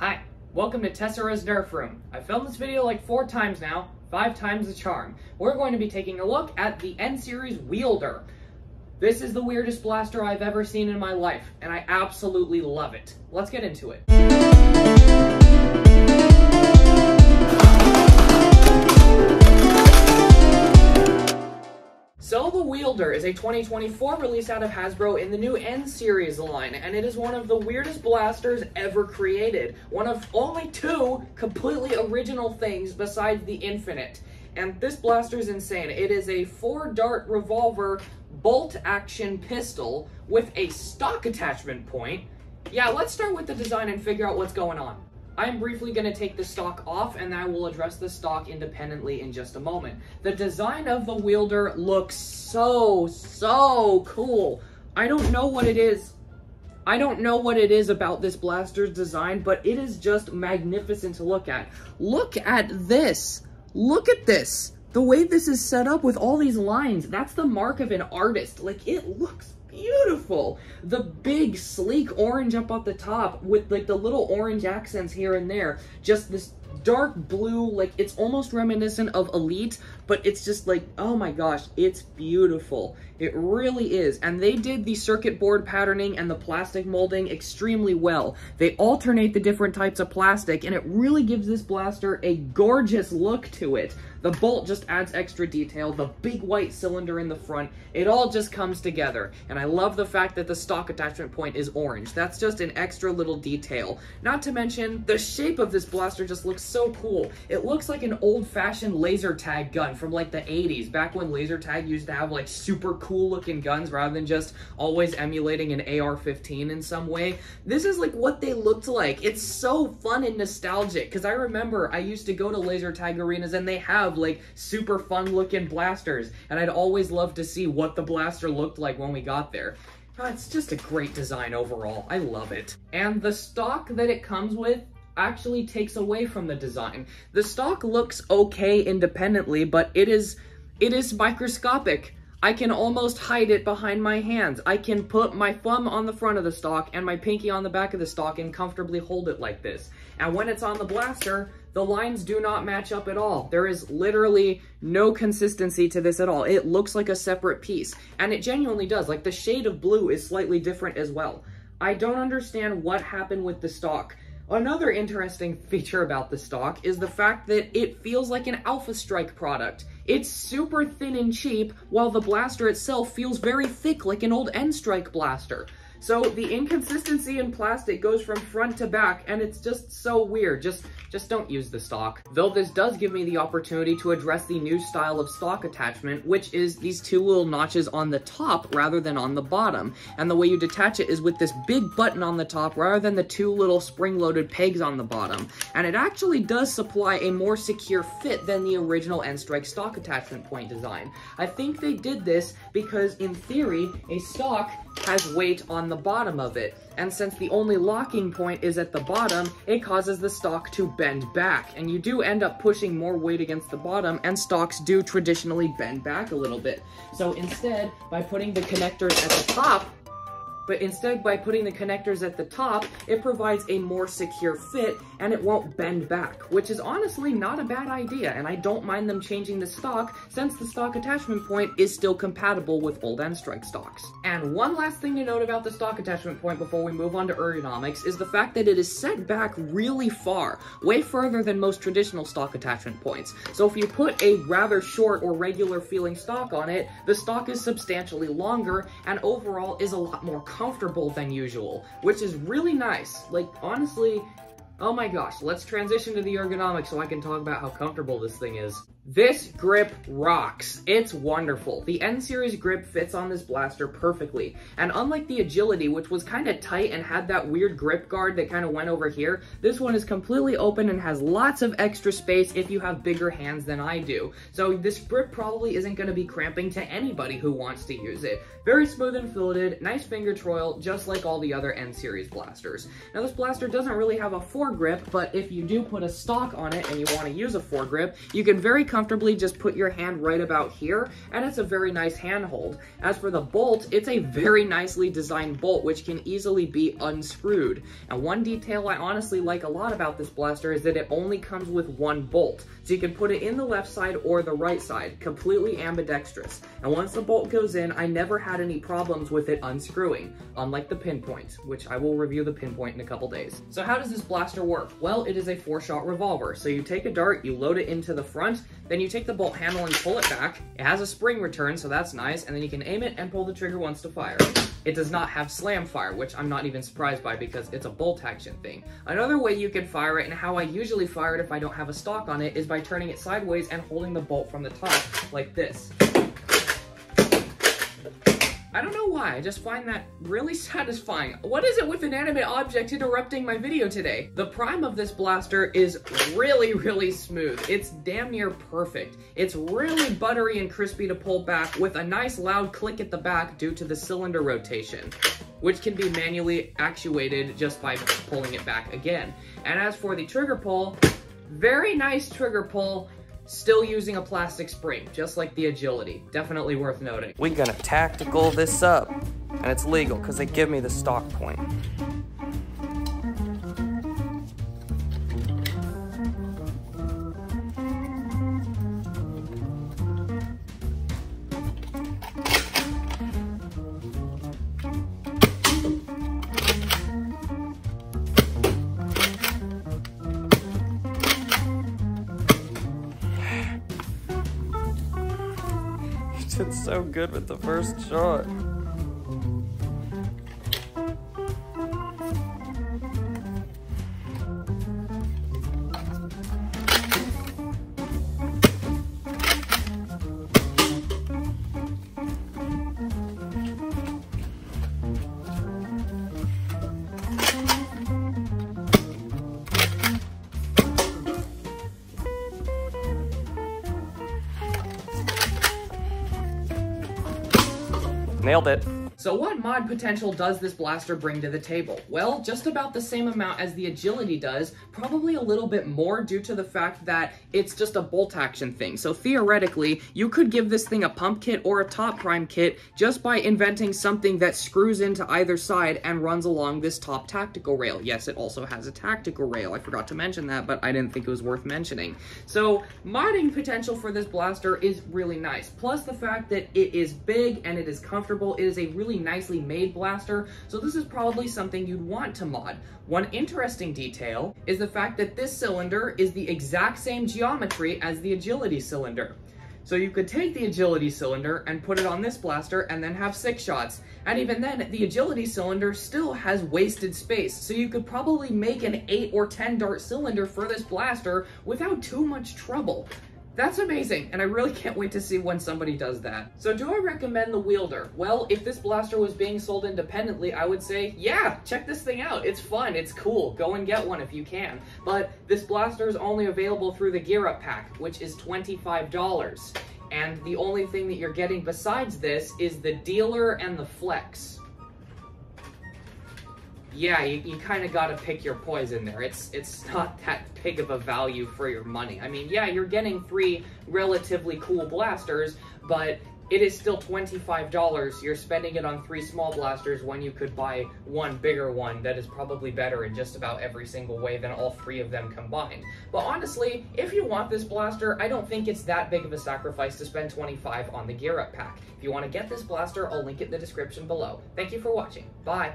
Hi, welcome to Tessera's Nerf Room. I've filmed this video like four times now, five times the charm. We're going to be taking a look at the N-Series Wielder. This is the weirdest blaster I've ever seen in my life, and I absolutely love it. Let's get into it. Is a 2024 release out of Hasbro in the new N-Series line, and it is one of the weirdest blasters ever created. One of only two completely original things besides the Infinite. And this blaster is insane. It is a four-dart revolver bolt-action pistol with a stock attachment point. Yeah, let's start with the design and figure out what's going on. I'm briefly going to take the stock off and I will address the stock independently in just a moment. The design of the wielder looks so, so cool. I don't know what it is. I don't know what it is about this blaster's design, but it is just magnificent to look at. Look at this. Look at this. The way this is set up with all these lines, that's the mark of an artist. Like, it looks beautiful. The big sleek orange up at the top with like the little orange accents here and there. Just this dark blue, like it's almost reminiscent of Elite, but it's just like, oh my gosh, it's beautiful. It really is. And they did the circuit board patterning and the plastic molding extremely well. They alternate the different types of plastic and it really gives this blaster a gorgeous look to it. The bolt just adds extra detail, the big white cylinder in the front, it all just comes together. And I love the fact that the stock attachment point is orange. That's just an extra little detail. Not to mention, the shape of this blaster just looks so cool. It looks like an old-fashioned laser tag gun from like the 80s, back when laser tag used to have like super cool looking guns rather than just always emulating an AR-15 in some way. This is like what they looked like. It's so fun and nostalgic because I remember I used to go to laser tag arenas and they have like super fun looking blasters and I'd always love to see what the blaster looked like when we got there. Oh, it's just a great design overall. I love it. And the stock that it comes with actually takes away from the design. The stock looks okay independently, but it is it is microscopic. I can almost hide it behind my hands. I can put my thumb on the front of the stock and my pinky on the back of the stock and comfortably hold it like this. And when it's on the blaster, the lines do not match up at all. There is literally no consistency to this at all. It looks like a separate piece. And it genuinely does. Like, the shade of blue is slightly different as well. I don't understand what happened with the stock. Another interesting feature about the stock is the fact that it feels like an Alpha Strike product. It's super thin and cheap, while the blaster itself feels very thick like an old N-Strike blaster. So the inconsistency in plastic goes from front to back, and it's just so weird. Just, just don't use the stock. Though this does give me the opportunity to address the new style of stock attachment, which is these two little notches on the top rather than on the bottom. And the way you detach it is with this big button on the top rather than the two little spring-loaded pegs on the bottom. And it actually does supply a more secure fit than the original N-Strike stock attachment point design. I think they did this because, in theory, a stock has weight on the bottom of it. And since the only locking point is at the bottom, it causes the stock to bend back. And you do end up pushing more weight against the bottom, and stocks do traditionally bend back a little bit. So instead, by putting the connectors at the top, but instead by putting the connectors at the top, it provides a more secure fit and it won't bend back, which is honestly not a bad idea, and I don't mind them changing the stock since the stock attachment point is still compatible with old N-Strike stocks. And one last thing to note about the stock attachment point before we move on to ergonomics is the fact that it is set back really far, way further than most traditional stock attachment points. So if you put a rather short or regular feeling stock on it, the stock is substantially longer and overall is a lot more comfortable than usual, which is really nice. Like, honestly, oh my gosh, let's transition to the ergonomics so I can talk about how comfortable this thing is. This grip rocks. It's wonderful. The N-Series grip fits on this blaster perfectly, and unlike the Agility, which was kind of tight and had that weird grip guard that kind of went over here, this one is completely open and has lots of extra space if you have bigger hands than I do. So this grip probably isn't going to be cramping to anybody who wants to use it. Very smooth and fluted, nice finger troil, just like all the other N-Series blasters. Now this blaster doesn't really have a foregrip, but if you do put a stock on it and you want to use a foregrip, you can very just put your hand right about here, and it's a very nice handhold. As for the bolt, it's a very nicely designed bolt, which can easily be unscrewed. And one detail I honestly like a lot about this blaster is that it only comes with one bolt. So you can put it in the left side or the right side, completely ambidextrous. And once the bolt goes in, I never had any problems with it unscrewing, unlike the pinpoint, which I will review the pinpoint in a couple days. So how does this blaster work? Well, it is a four-shot revolver. So you take a dart, you load it into the front, then you take the bolt handle and pull it back. It has a spring return, so that's nice, and then you can aim it and pull the trigger once to fire. It does not have slam fire, which I'm not even surprised by because it's a bolt action thing. Another way you can fire it, and how I usually fire it if I don't have a stock on it, is by turning it sideways and holding the bolt from the top, like this. I don't know why, I just find that really satisfying. What is it with inanimate object interrupting my video today? The prime of this blaster is really, really smooth. It's damn near perfect. It's really buttery and crispy to pull back with a nice loud click at the back due to the cylinder rotation which can be manually actuated just by pulling it back again. And as for the trigger pull, very nice trigger pull, still using a plastic spring, just like the agility. Definitely worth noting. We're gonna tactical this up, and it's legal because they give me the stock point. Did so good with the first shot. Nailed it. So what mod potential does this blaster bring to the table? Well, just about the same amount as the agility does, probably a little bit more due to the fact that it's just a bolt action thing. So theoretically, you could give this thing a pump kit or a top prime kit just by inventing something that screws into either side and runs along this top tactical rail. Yes, it also has a tactical rail. I forgot to mention that, but I didn't think it was worth mentioning. So modding potential for this blaster is really nice. Plus the fact that it is big and it is comfortable. It is a really really nicely made blaster, so this is probably something you'd want to mod. One interesting detail is the fact that this cylinder is the exact same geometry as the agility cylinder. So you could take the agility cylinder and put it on this blaster and then have six shots. And even then, the agility cylinder still has wasted space. So you could probably make an eight or 10 dart cylinder for this blaster without too much trouble. That's amazing, and I really can't wait to see when somebody does that. So do I recommend the Wielder? Well, if this blaster was being sold independently, I would say, yeah, check this thing out. It's fun, it's cool. Go and get one if you can. But this blaster is only available through the Gear Up Pack, which is $25. And the only thing that you're getting besides this is the dealer and the flex yeah, you, you kind of got to pick your poison there. It's it's not that big of a value for your money. I mean, yeah, you're getting three relatively cool blasters, but it is still $25. You're spending it on three small blasters when you could buy one bigger one that is probably better in just about every single way than all three of them combined. But honestly, if you want this blaster, I don't think it's that big of a sacrifice to spend 25 on the Gear Up pack. If you want to get this blaster, I'll link it in the description below. Thank you for watching. Bye!